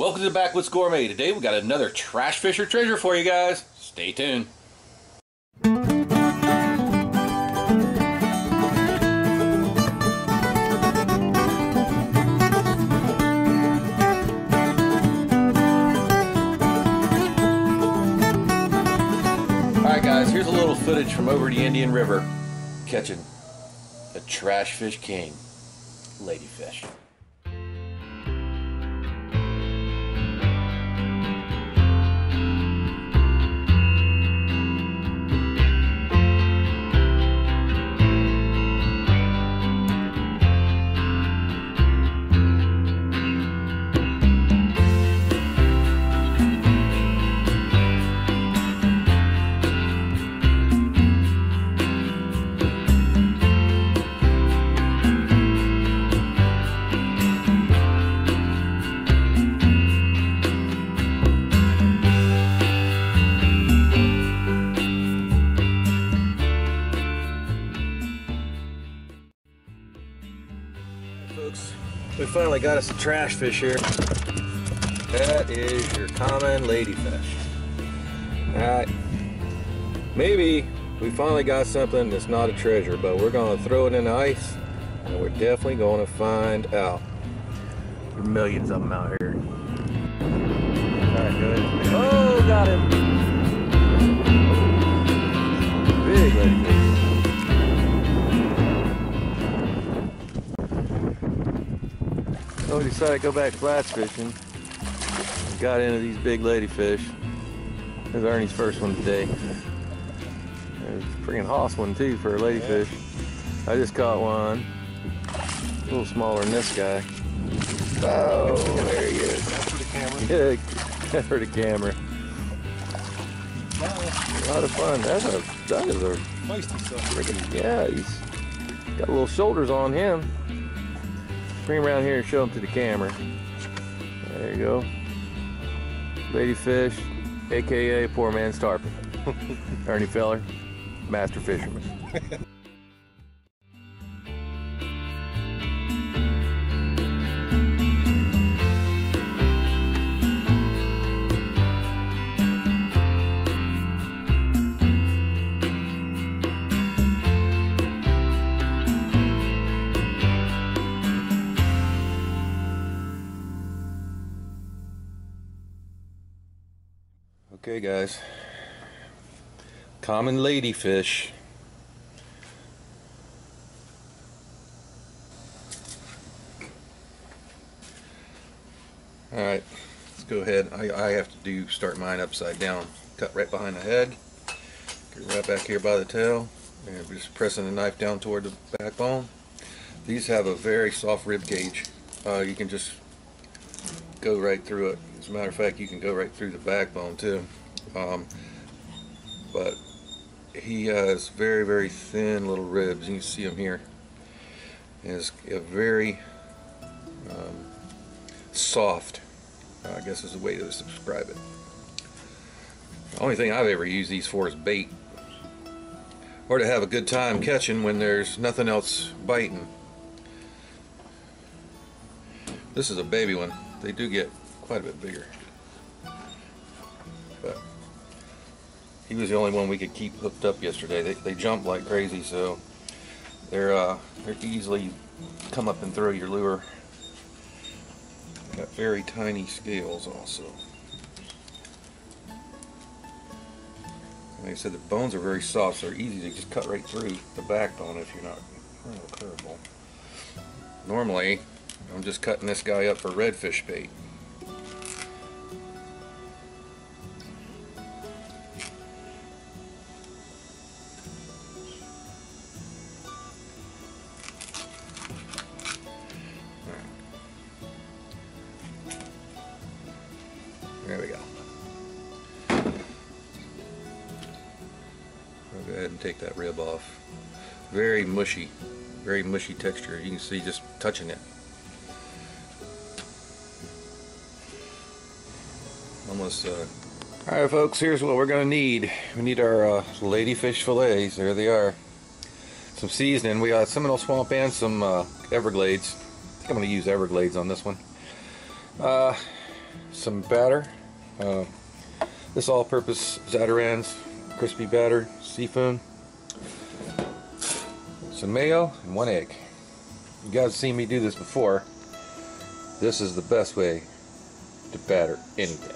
Welcome to Backwoods Gourmet. Today we got another trash fish or treasure for you guys. Stay tuned. Alright guys, here's a little footage from over the Indian River catching a trash fish king, ladyfish. Finally got us a trash fish here. That is your common ladyfish. Alright, maybe we finally got something that's not a treasure, but we're going to throw it in the ice and we're definitely going to find out. There are millions of them out here. Alright, good. Oh, got him! Big ladyfish. So we decided to go back flats fishing. Got into these big ladyfish. This is Ernie's first one today. There's a freaking hoss one too for a ladyfish. I just caught one. A little smaller than this guy. Oh, oh there he is. for the camera. Yeah, for the camera. A lot of fun. That's a that is a freaking yeah. He's got little shoulders on him. Bring around here and show him to the camera. There you go. Ladyfish, aka poor man's tarpon. Ernie Feller, master fisherman. Okay, guys. Common ladyfish. All right, let's go ahead. I, I have to do start mine upside down. Cut right behind the head. Get right back here by the tail. And just pressing the knife down toward the backbone. These have a very soft rib cage. Uh, you can just go right through it. As a matter of fact, you can go right through the backbone too. Um, but he has very, very thin little ribs. You can see them here. He has a very um, soft, I guess is the way to describe it. The only thing I've ever used these for is bait. Or to have a good time catching when there's nothing else biting. This is a baby one. They do get quite a bit bigger. He was the only one we could keep hooked up yesterday. They, they jump like crazy, so they're uh, they're easily come up and throw your lure. Got very tiny scales also. Like I said, the bones are very soft, so they're easy to just cut right through the backbone if you're not real careful. Normally, I'm just cutting this guy up for redfish bait. Take that rib off. Very mushy, very mushy texture. You can see just touching it. Almost. Uh... All right, folks. Here's what we're gonna need. We need our uh, ladyfish fillets. There they are. Some seasoning. We got Seminole Swamp and some uh, Everglades. I think I'm gonna use Everglades on this one. Uh, some batter. Uh, this all-purpose Zatarain's crispy batter, seafoam, some mayo, and one egg. You guys have seen me do this before. This is the best way to batter anything.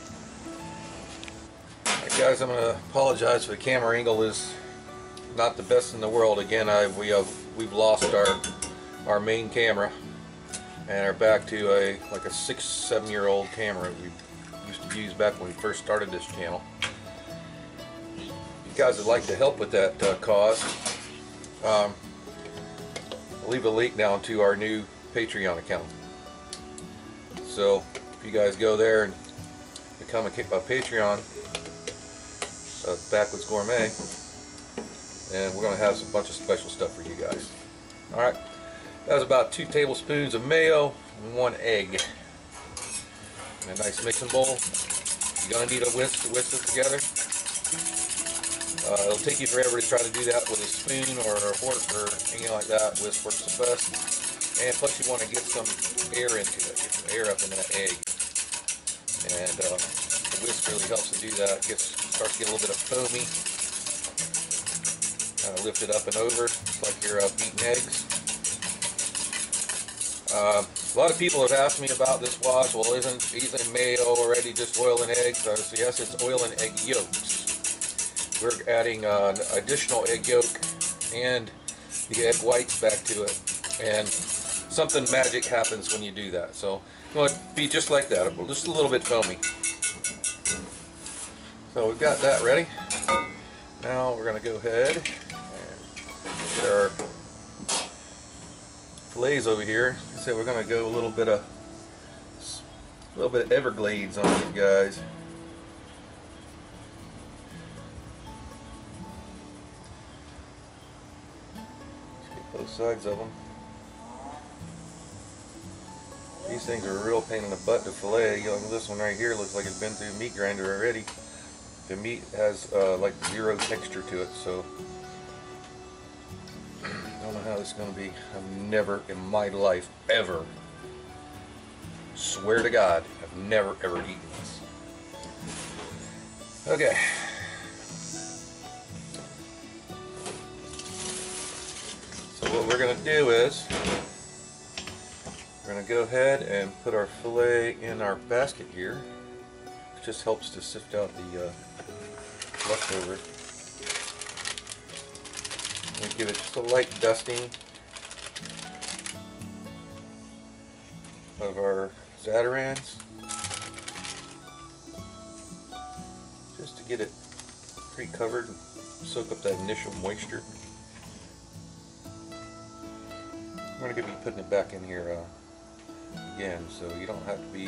Guys, I'm going to apologize for the camera angle is not the best in the world. Again, I we have we've lost our our main camera and are back to a like a six seven year old camera we used to use back when we first started this channel. You guys would like to help with that uh, cause. Um, Leave a link down to our new Patreon account. So if you guys go there and become a, a Patreon of Backwoods Gourmet, and we're going to have some bunch of special stuff for you guys. Alright, that was about two tablespoons of mayo and one egg. And a nice mixing bowl. You're going to need a whisk to whisk it together. Uh, it'll take you forever to try to do that with a spoon or a fork or anything like that. Whisk works the best. And plus you want to get some air into it, get some air up in that egg. And uh, the whisk really helps to do that. It gets, starts to get a little bit of foamy. Kind of lift it up and over, just like you're uh, beating eggs. Uh, a lot of people have asked me about this wash. Well, isn't isn't mayo already just oil and eggs? Uh, so yes, it's oil and egg yolks we're adding uh, an additional egg yolk and the egg whites back to it. And something magic happens when you do that. So you want to be just like that. Just a little bit foamy. So we've got that ready. Now we're going to go ahead and get our fillets over here. So we're going to go a little bit of a little bit of Everglades on these guys sides of them. These things are a real pain in the butt to fillet. You know, this one right here looks like it's been through a meat grinder already. The meat has uh, like zero texture to it, so I don't know how this is going to be. I've never in my life ever, swear to God, I've never ever eaten this. Okay. What we're going to do is we're going to go ahead and put our fillet in our basket here. It just helps to sift out the uh, leftover. And give it just a light dusting of our Zatarain's just to get it pre-covered and soak up that initial moisture. Going to be putting it back in here uh, again, so you don't have to be,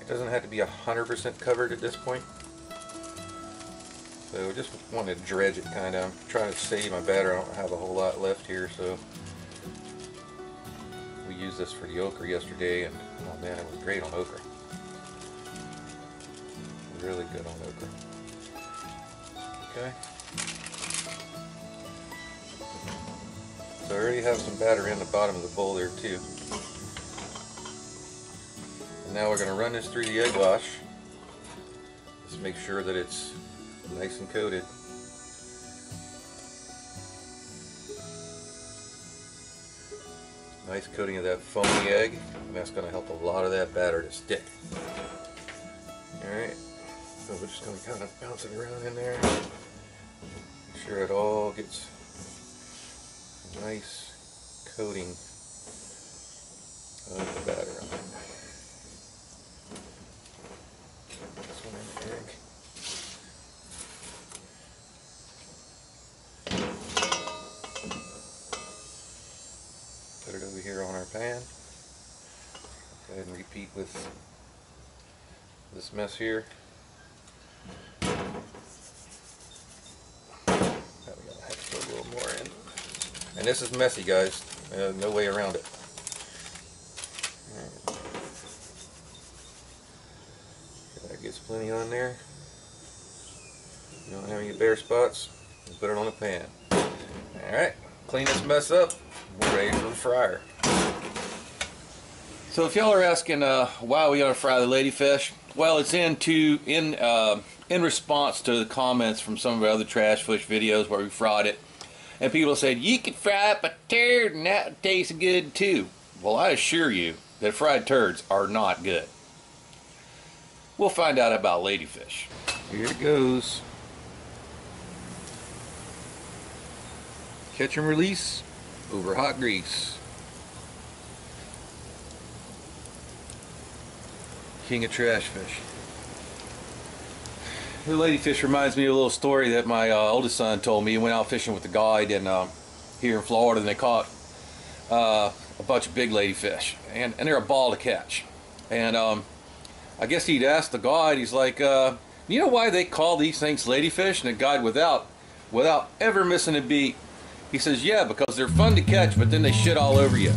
it doesn't have to be 100% covered at this point. So just want to dredge it kind of. I'm trying to save my batter. I don't have a whole lot left here, so we used this for the okra yesterday, and oh man, it was great on okra. Really good on okra. Okay. So I already have some batter in the bottom of the bowl there too. And now we're going to run this through the egg wash. Just make sure that it's nice and coated. Nice coating of that foamy egg. And that's going to help a lot of that batter to stick. Alright. So we're just going to kind of bounce it around in there. Make sure it all gets nice coating of the batter on it. This one in the egg. Put it over here on our pan. Go ahead and repeat with this mess here. And this is messy, guys. Uh, no way around it. Right. That gets plenty on there. You don't have any bare spots, put it on the pan. Alright, clean this mess up. We're ready for the fryer. So if y'all are asking uh, why we gotta fry the ladyfish, Well, it's into in uh, in response to the comments from some of our other trash fish videos where we fried it, and people said you could fry up a turd and that would taste good too. Well, I assure you that fried turds are not good. We'll find out about ladyfish. Here it goes. Catch and release over hot grease. King of trash fish. The ladyfish reminds me of a little story that my uh, oldest son told me. He went out fishing with the guide and uh, here in Florida and they caught uh, a bunch of big ladyfish and, and they're a ball to catch. And um, I guess he'd asked the guide, he's like, uh, you know why they call these things ladyfish? And the guide without, without ever missing a beat, he says, yeah, because they're fun to catch, but then they shit all over you.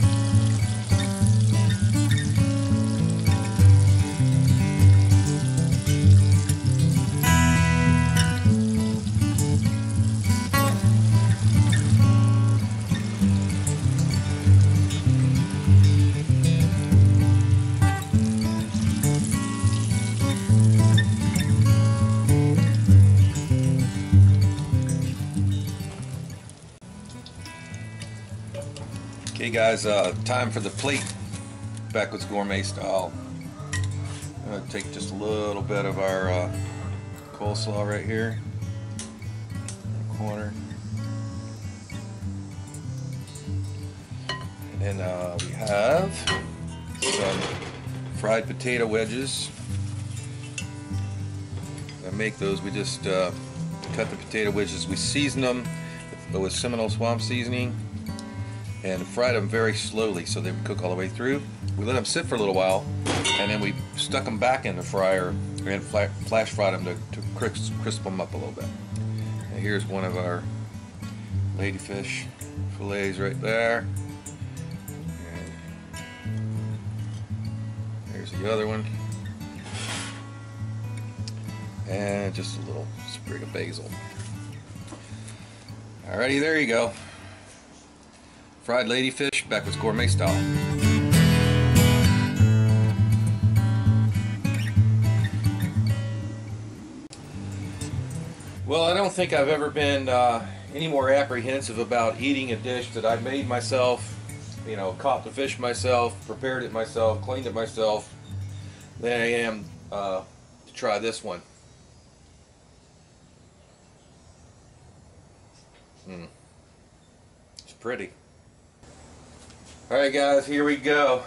Okay guys, uh, time for the plate Backwoods Gourmet style. I'm going to take just a little bit of our uh, coleslaw right here. In the corner. And then uh, we have some fried potato wedges. I make those, we just uh, cut the potato wedges, we season them with Seminole Swamp seasoning and fried them very slowly so they would cook all the way through. We let them sit for a little while and then we stuck them back in the fryer and flash fried them to, to crisp, them up a little bit. And here's one of our ladyfish fillets right there. And there's the other one. And just a little sprig of basil. Alrighty, there you go. Fried ladyfish, Backwoods Gourmet style. Well, I don't think I've ever been uh, any more apprehensive about eating a dish that I made myself, you know, caught the fish myself, prepared it myself, cleaned it myself, than I am uh, to try this one. Hmm. It's pretty. Alright guys, here we go.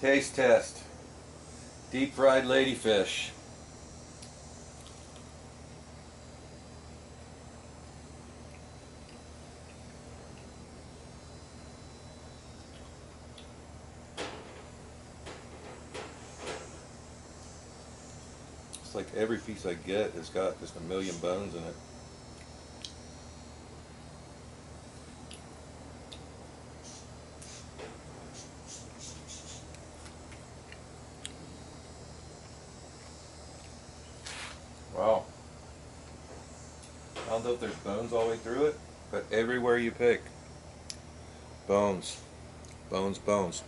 Taste test. Deep fried ladyfish. It's like every piece I get has got just a million bones in it. Wow. I don't know if there's bones all the way through it, but everywhere you pick, bones, bones, bones.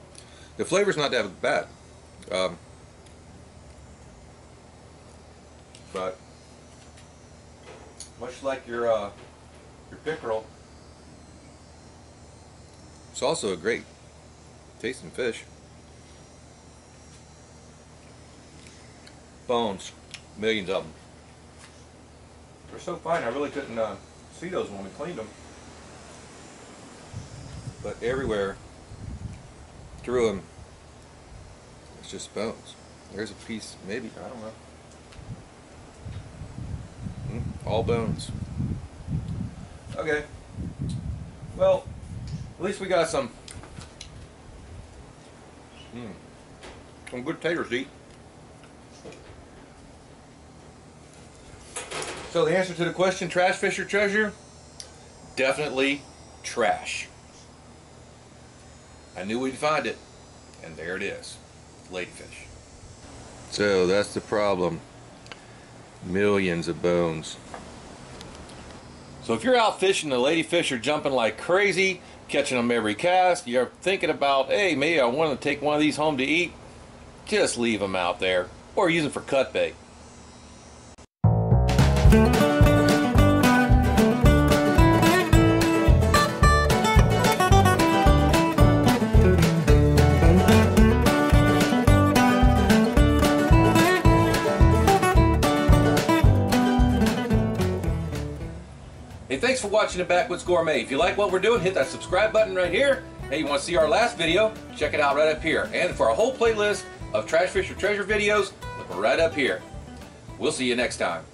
The flavor's not that bad, um, but much like your uh, your pickerel, it's also a great tasting fish. Bones, millions of them. They're so fine, I really couldn't uh, see those when we cleaned them. But everywhere, through them, it's just bones. There's a piece, maybe, I don't know. Mm, all bones. Okay. Well, at least we got some, mm, some good taters to eat. So the answer to the question, trash fish or treasure? Definitely trash. I knew we'd find it, and there it is, ladyfish. So that's the problem. Millions of bones. So if you're out fishing, the ladyfish are jumping like crazy, catching them every cast, you're thinking about, hey, maybe I want to take one of these home to eat, just leave them out there. or use them for cut bait. Hey, thanks for watching the Backwoods Gourmet. If you like what we're doing, hit that subscribe button right here. Hey, you want to see our last video? Check it out right up here. And for a whole playlist of Trash Fish or Treasure videos, look right up here. We'll see you next time.